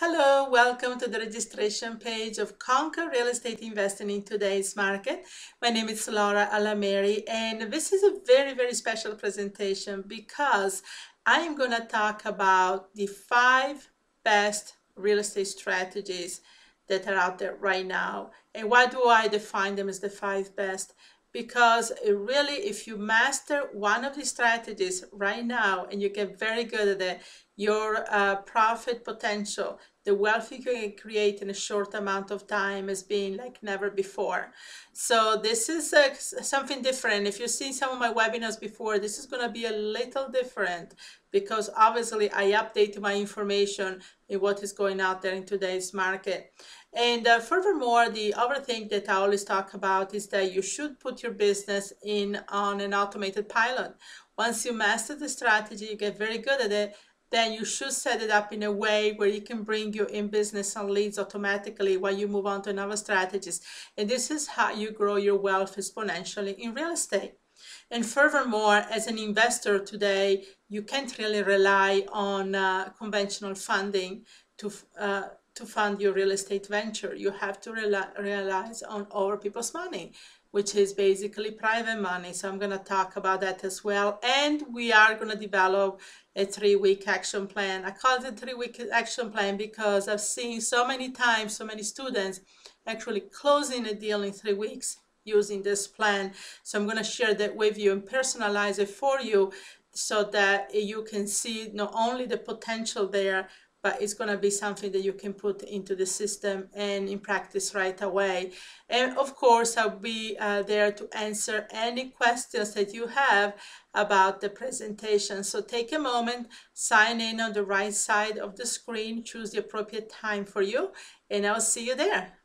Hello, welcome to the registration page of Conquer Real Estate Investing in today's market. My name is Laura Alamery and this is a very, very special presentation because I am going to talk about the five best real estate strategies that are out there right now. And why do I define them as the five best? Because really, if you master one of these strategies right now and you get very good at it, your uh, profit potential, the wealth you can create in a short amount of time has been like never before. So this is uh, something different. If you've seen some of my webinars before, this is going to be a little different because obviously I update my information in what is going out there in today's market. And uh, furthermore, the other thing that I always talk about is that you should put your business in on an automated pilot. Once you master the strategy, you get very good at it, then you should set it up in a way where you can bring your in business and leads automatically while you move on to another strategies. And this is how you grow your wealth exponentially in real estate. And furthermore, as an investor today, you can't really rely on uh, conventional funding to uh, to fund your real estate venture. You have to rely, realize on other people's money which is basically private money. So I'm going to talk about that as well. And we are going to develop a three-week action plan. I call it a three-week action plan because I've seen so many times, so many students actually closing a deal in three weeks using this plan. So I'm going to share that with you and personalize it for you so that you can see not only the potential there, but it's going to be something that you can put into the system and in practice right away. And of course, I'll be uh, there to answer any questions that you have about the presentation. So take a moment, sign in on the right side of the screen, choose the appropriate time for you, and I'll see you there.